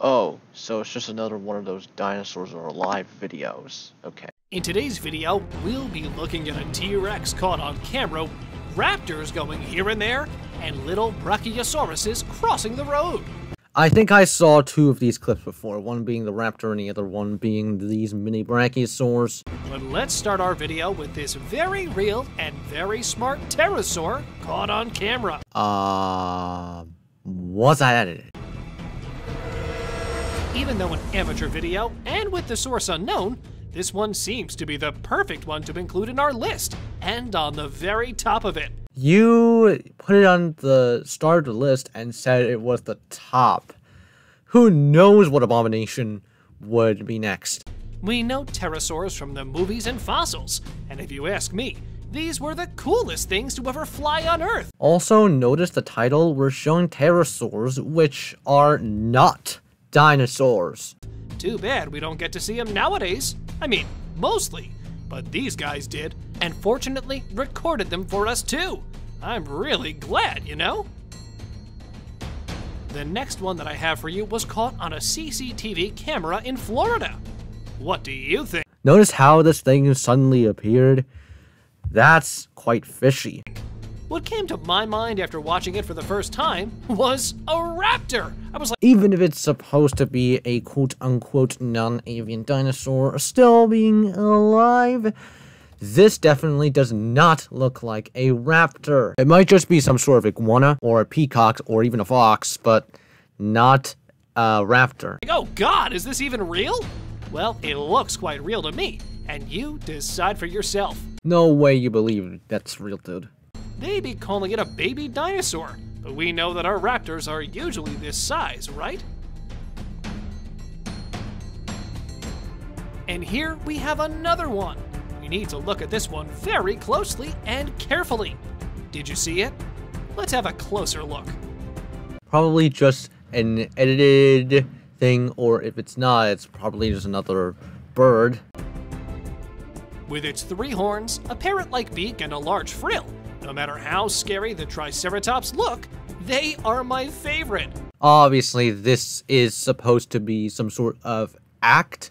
Oh, so it's just another one of those dinosaurs are alive videos. Okay. In today's video, we'll be looking at a T-Rex caught on camera, raptors going here and there, and little brachiosauruses crossing the road. I think I saw two of these clips before, one being the raptor and the other one being these mini brachiosaurs. But let's start our video with this very real and very smart pterosaur caught on camera. Uh, was I edited? Even though an amateur video, and with the source unknown, this one seems to be the perfect one to include in our list, and on the very top of it. You put it on the start of the list and said it was the top. Who knows what abomination would be next? We know pterosaurs from the movies and fossils, and if you ask me, these were the coolest things to ever fly on Earth. Also, notice the title, we're showing pterosaurs, which are not dinosaurs. Too bad we don't get to see them nowadays. I mean, mostly. But these guys did, and fortunately recorded them for us too. I'm really glad, you know? The next one that I have for you was caught on a CCTV camera in Florida. What do you think? Notice how this thing suddenly appeared? That's quite fishy. What came to my mind after watching it for the first time was a raptor. I was like, Even if it's supposed to be a quote unquote non avian dinosaur still being alive, this definitely does not look like a raptor. It might just be some sort of iguana or a peacock or even a fox, but not a raptor. oh god, is this even real? Well, it looks quite real to me, and you decide for yourself. No way you believe that's real, dude. They be calling it a baby dinosaur, but we know that our raptors are usually this size, right? And here we have another one. We need to look at this one very closely and carefully. Did you see it? Let's have a closer look. Probably just an edited thing, or if it's not, it's probably just another bird. With its three horns, a parrot-like beak, and a large frill, no matter how scary the Triceratops look, they are my favorite. Obviously, this is supposed to be some sort of act,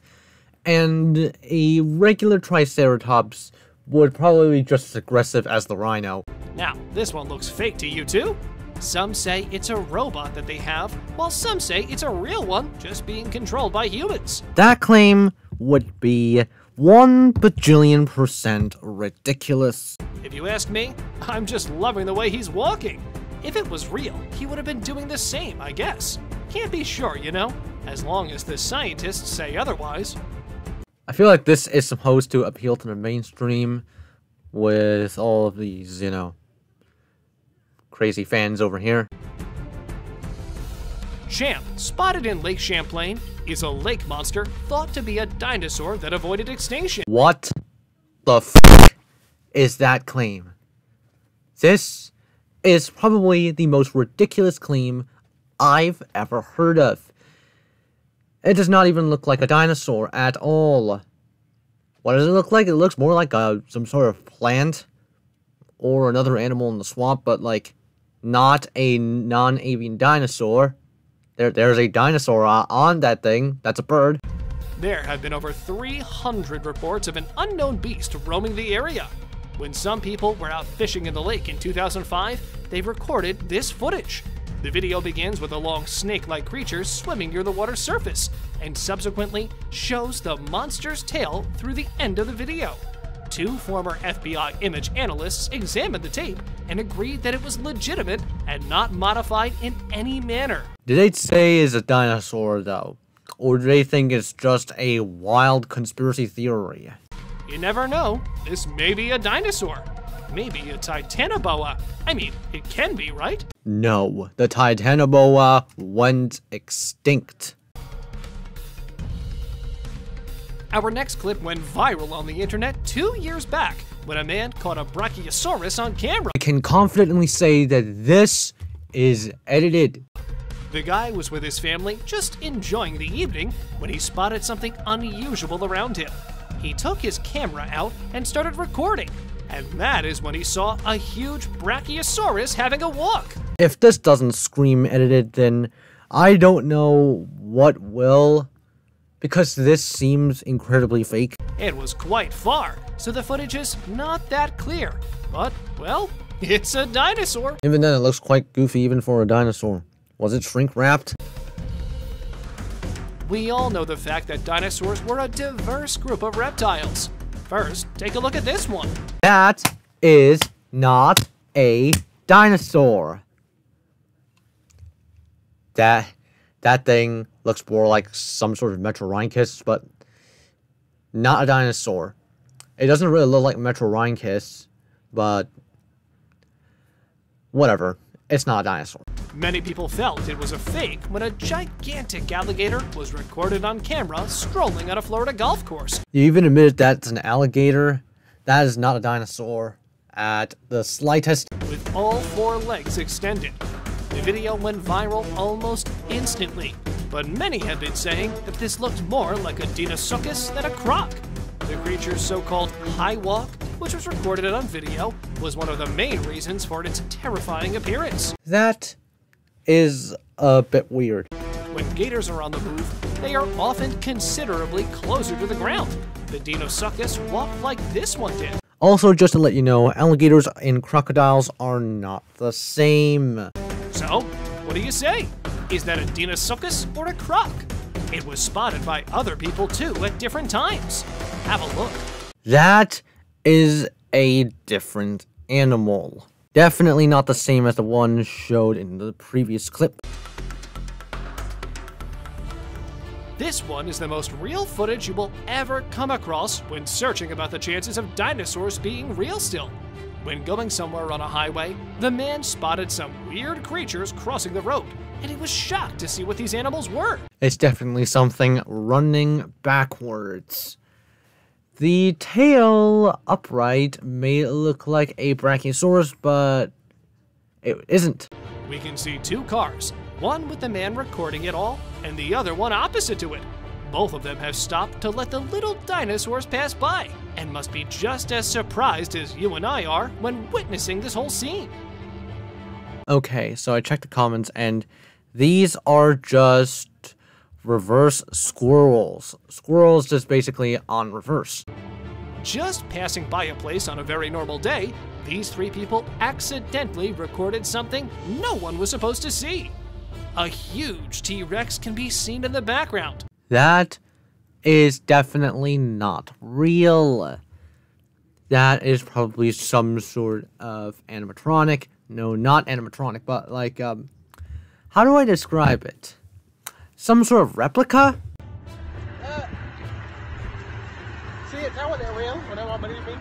and a regular Triceratops would probably be just as aggressive as the rhino. Now, this one looks fake to you too? Some say it's a robot that they have, while some say it's a real one just being controlled by humans. That claim would be one bajillion percent ridiculous. If you ask me, I'm just loving the way he's walking. If it was real, he would have been doing the same, I guess. Can't be sure, you know, as long as the scientists say otherwise. I feel like this is supposed to appeal to the mainstream with all of these, you know, crazy fans over here. Champ, spotted in Lake Champlain, is a lake monster thought to be a dinosaur that avoided extinction. What the f is that claim? This is probably the most ridiculous claim I've ever heard of. It does not even look like a dinosaur at all. What does it look like? It looks more like a, some sort of plant or another animal in the swamp, but like not a non-avian dinosaur. There, there's a dinosaur on that thing. That's a bird. There have been over 300 reports of an unknown beast roaming the area. When some people were out fishing in the lake in 2005, they recorded this footage. The video begins with a long snake like creature swimming near the water's surface, and subsequently shows the monster's tail through the end of the video. Two former FBI image analysts examined the tape and agreed that it was legitimate and not modified in any manner. Did they say it's a dinosaur though? Or do they think it's just a wild conspiracy theory? You never know, this may be a dinosaur. Maybe a titanoboa. I mean, it can be, right? No, the Titanoboa went extinct. Our next clip went viral on the internet two years back when a man caught a Brachiosaurus on camera. I can confidently say that this is edited. The guy was with his family just enjoying the evening when he spotted something unusual around him. He took his camera out and started recording, and that is when he saw a huge Brachiosaurus having a walk. If this doesn't scream edited, then I don't know what will? Because this seems incredibly fake. It was quite far, so the footage is not that clear. But, well, it's a dinosaur. Even then, it looks quite goofy even for a dinosaur. Was it shrink wrapped? We all know the fact that dinosaurs were a diverse group of reptiles. First, take a look at this one. That is not a dinosaur. That that thing looks more like some sort of Metriorhynchus, but not a dinosaur. It doesn't really look like Metriorhynchus, but whatever. It's not a dinosaur. Many people felt it was a fake when a gigantic alligator was recorded on camera strolling on a Florida golf course. You even admitted that's an alligator. That is not a dinosaur at the slightest. With all four legs extended. The video went viral almost instantly, but many have been saying that this looked more like a Deinosuchus than a croc. The creature's so-called high walk, which was recorded on video, was one of the main reasons for its terrifying appearance. That is a bit weird. When gators are on the move, they are often considerably closer to the ground. The Deinosuchus walked like this one did. Also, just to let you know, alligators and crocodiles are not the same. So, what do you say? Is that a Deinosuchus or a croc? It was spotted by other people too at different times. Have a look. That is a different animal. Definitely not the same as the one showed in the previous clip. This one is the most real footage you will ever come across when searching about the chances of dinosaurs being real still. When going somewhere on a highway, the man spotted some weird creatures crossing the road, and he was shocked to see what these animals were. It's definitely something running backwards. The tail upright may look like a Brachiosaurus, but it isn't. We can see two cars, one with the man recording it all, and the other one opposite to it. Both of them have stopped to let the little dinosaurs pass by, and must be just as surprised as you and I are when witnessing this whole scene. Okay, so I checked the comments, and these are just reverse squirrels. Squirrels just basically on reverse. Just passing by a place on a very normal day, these three people accidentally recorded something no one was supposed to see. A huge T Rex can be seen in the background. That is definitely not real. That is probably some sort of animatronic. No, not animatronic, but like, um, how do I describe it? Some sort of replica? Uh, see, it's how they're real. When I want believe me.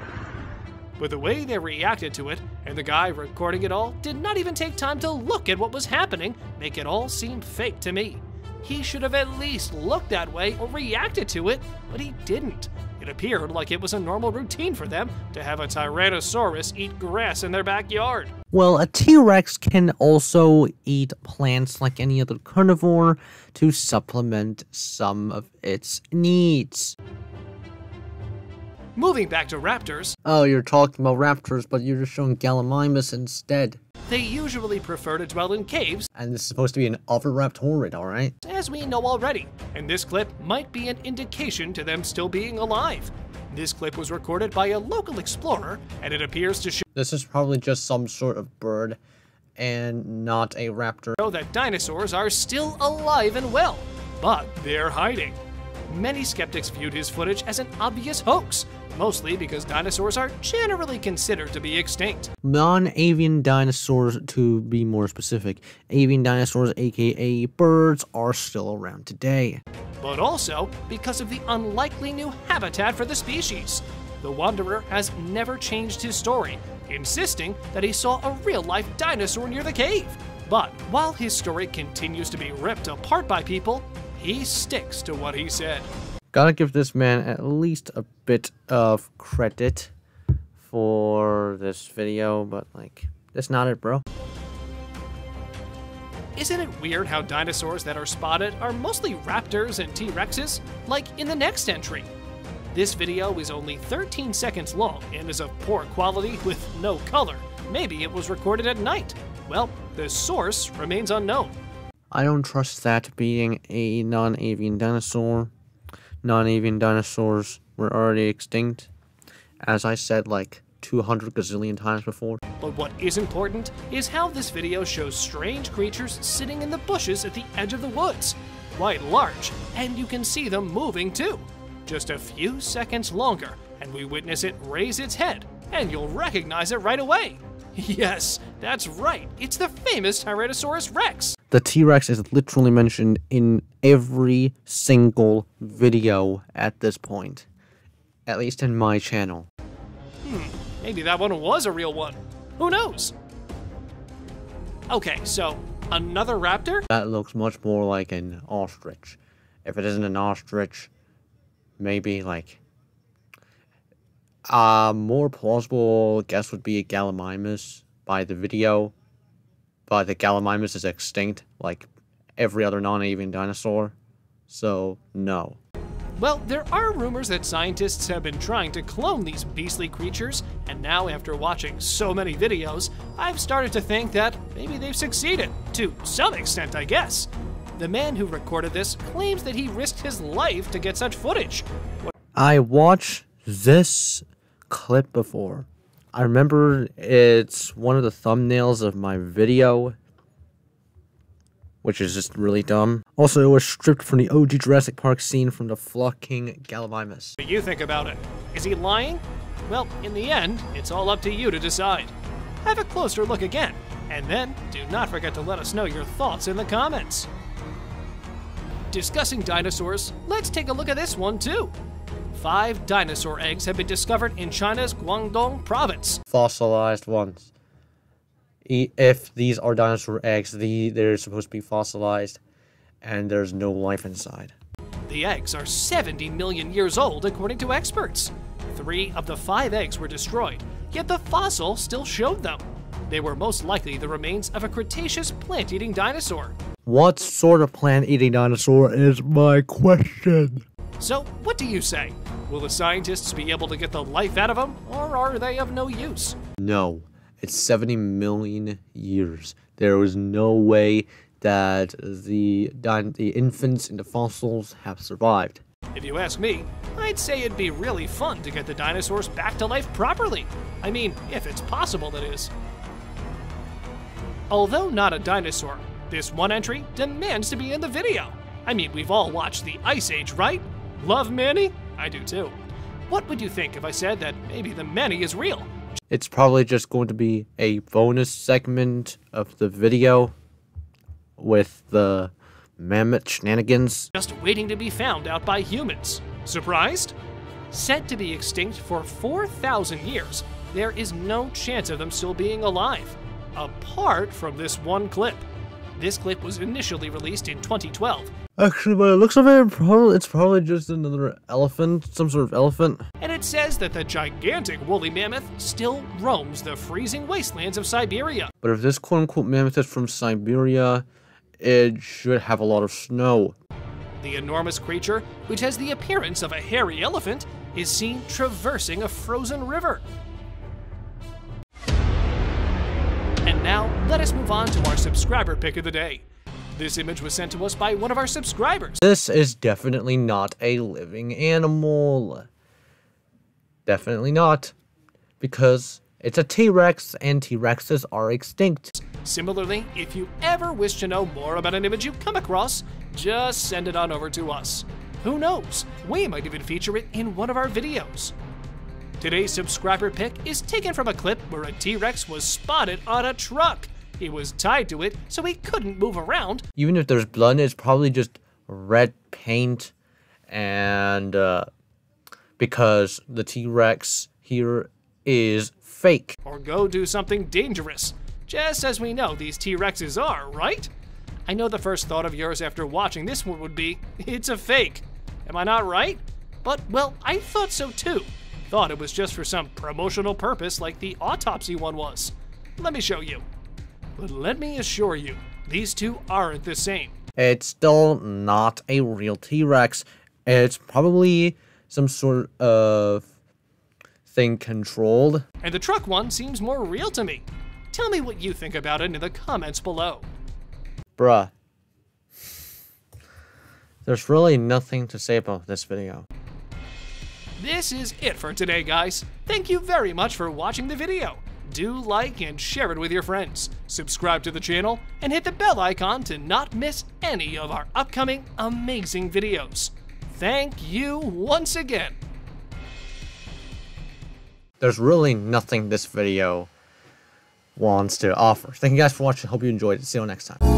But the way they reacted to it, and the guy recording it all, did not even take time to look at what was happening, make it all seem fake to me. He should have at least looked that way or reacted to it, but he didn't. It appeared like it was a normal routine for them to have a Tyrannosaurus eat grass in their backyard. Well, a T Rex can also eat plants like any other carnivore to supplement some of its needs. Moving back to raptors, Oh, you're talking about raptors, but you're just showing Gallimimus instead. they usually prefer to dwell in caves, And this is supposed to be an oviraptorid, alright? as we know already, and this clip might be an indication to them still being alive. This clip was recorded by a local explorer, and it appears to show- This is probably just some sort of bird and not a raptor. that dinosaurs are still alive and well, but they're hiding. Many skeptics viewed his footage as an obvious hoax, mostly because dinosaurs are generally considered to be extinct. Non-avian dinosaurs, to be more specific. Avian dinosaurs, aka birds, are still around today. but also because of the unlikely new habitat for the species. The Wanderer has never changed his story, insisting that he saw a real life dinosaur near the cave. But while his story continues to be ripped apart by people, he sticks to what he said. Gotta give this man at least a bit of credit for this video, but like, that's not it, bro. Isn't it weird how dinosaurs that are spotted are mostly raptors and T Rexes, like in the next entry? This video is only 13 seconds long and is of poor quality with no color. Maybe it was recorded at night. Well, the source remains unknown. I don't trust that being a non-avian dinosaur. Non-avian dinosaurs were already extinct. As I said like 200 gazillion times before. But what is important is how this video shows strange creatures sitting in the bushes at the edge of the woods. Quite large, and you can see them moving too. Just a few seconds longer, and we witness it raise its head, and you'll recognize it right away. Yes, that's right, it's the famous Tyrannosaurus Rex. The T-Rex is literally mentioned in every single video at this point. At least in my channel. Hmm, maybe that one was a real one. Who knows? Okay, so another raptor? That looks much more like an ostrich. If it isn't an ostrich, maybe like a more plausible guess would be a Gallimimus by the video. But the Gallimimus is extinct like every other non-avian dinosaur. So, no. Well, there are rumors that scientists have been trying to clone these beastly creatures, and now after watching so many videos, I've started to think that maybe they've succeeded. To some extent, I guess. The man who recorded this claims that he risked his life to get such footage. I watched this clip before. I remember it's one of the thumbnails of my video, which is just really dumb. Also, it was stripped from the OG Jurassic Park scene from the flocking Gallimimus. What do you think about it? Is he lying? Well, in the end, it's all up to you to decide. Have a closer look again, and then do not forget to let us know your thoughts in the comments. Discussing dinosaurs, let's take a look at this one too. Five dinosaur eggs have been discovered in China's Guangdong province. Fossilized ones. If these are dinosaur eggs, they're supposed to be fossilized, and there's no life inside. The eggs are 70 million years old, according to experts. Three of the five eggs were destroyed, yet the fossil still showed them. They were most likely the remains of a Cretaceous plant eating dinosaur. What sort of plant-eating dinosaur is my question? So, what do you say? Will the scientists be able to get the life out of them, or are they of no use? No, it's 70 million years. There was no way that the the infants and the fossils have survived. If you ask me, I'd say it'd be really fun to get the dinosaurs back to life properly. I mean, if it's possible, that is. Although not a dinosaur, this one entry demands to be in the video. I mean, we've all watched the Ice Age, right? Love Manny? I do too. What would you think if I said that maybe the Manny is real? It's probably just going to be a bonus segment of the video with the mammoth shenanigans. just waiting to be found out by humans. Surprised? Said to be extinct for 4,000 years, there is no chance of them still being alive, apart from this one clip. This clip was initially released in 2012, Actually, by the looks of it, probably it's probably just another elephant, some sort of elephant. and it says that the gigantic woolly mammoth still roams the freezing wastelands of Siberia. But if this quote-unquote mammoth is from Siberia, it should have a lot of snow. The enormous creature, which has the appearance of a hairy elephant, is seen traversing a frozen river. Now, let us move on to our subscriber pick of the day. This image was sent to us by one of our subscribers. This is definitely not a living animal. Definitely not. Because it's a T-Rex and T-Rexes are extinct. Similarly, if you ever wish to know more about an image you come across, just send it on over to us. Who knows? We might even feature it in one of our videos. Today's subscriber pick is taken from a clip where a T Rex was spotted on a truck. He was tied to it so he couldn't move around. Even if there's blood, it's probably just red paint and uh, because the T-Rex here is fake. or go do something dangerous, just as we know these T Rexes are, right? I know the first thought of yours after watching this one would be, it's a fake. Am I not right? But, well, I thought so too. Thought it was just for some promotional purpose like the autopsy one was. Let me show you. But let me assure you, these two aren't the same. It's still not a real T-Rex. It's probably some sort of thing controlled. And the truck one seems more real to me. Tell me what you think about it in the comments below. Bruh, There's really nothing to say about this video. This is it for today, guys. Thank you very much for watching the video. Do like and share it with your friends. Subscribe to the channel and hit the bell icon to not miss any of our upcoming amazing videos. Thank you once again. There's really nothing this video wants to offer. Thank you guys for watching. Hope you enjoyed it. See you next time.